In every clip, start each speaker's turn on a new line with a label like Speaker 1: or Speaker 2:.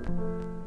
Speaker 1: problem.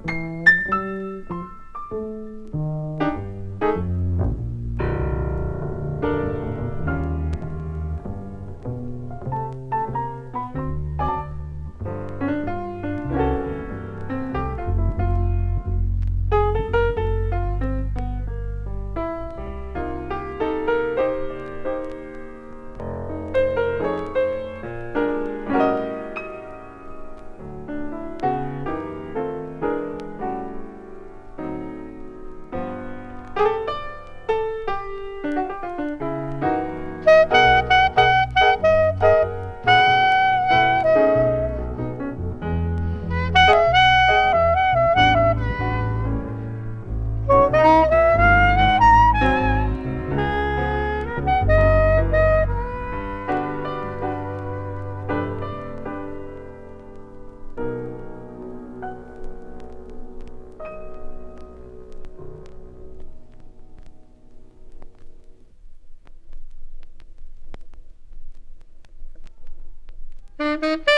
Speaker 1: Thank you.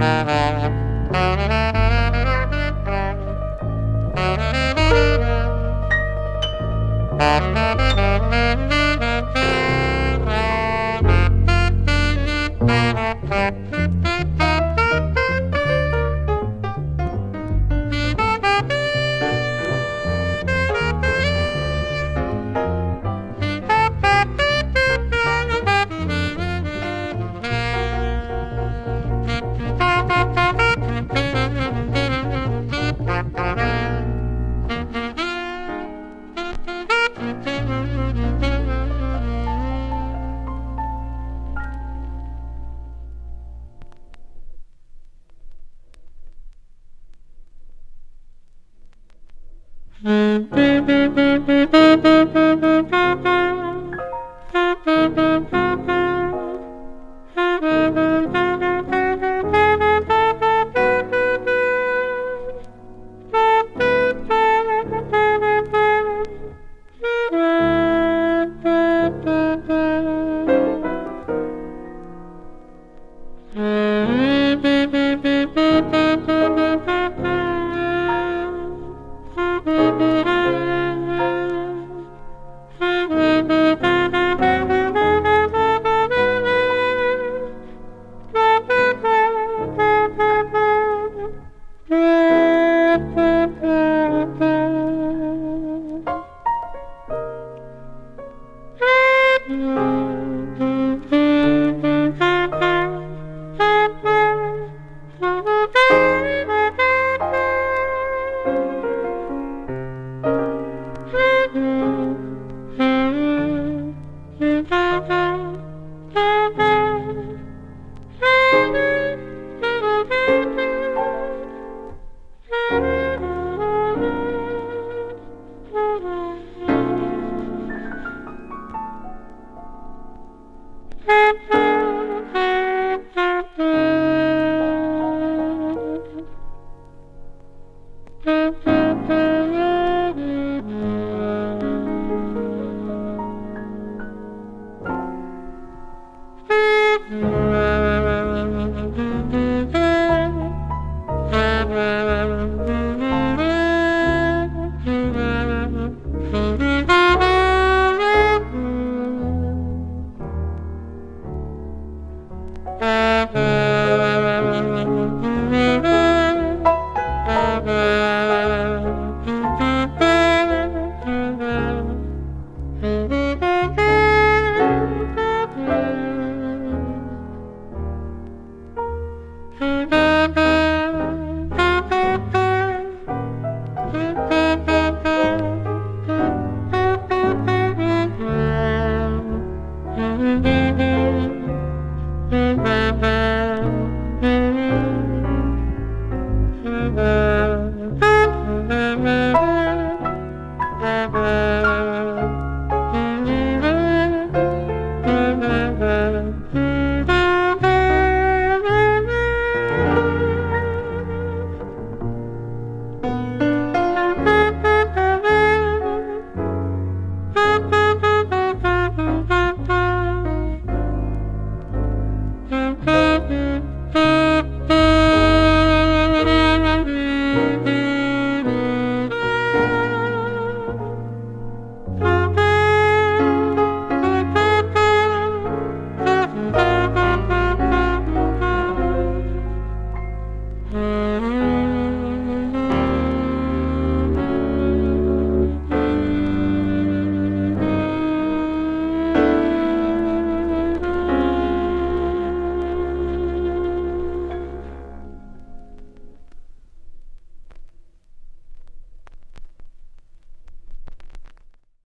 Speaker 1: Mm-hmm.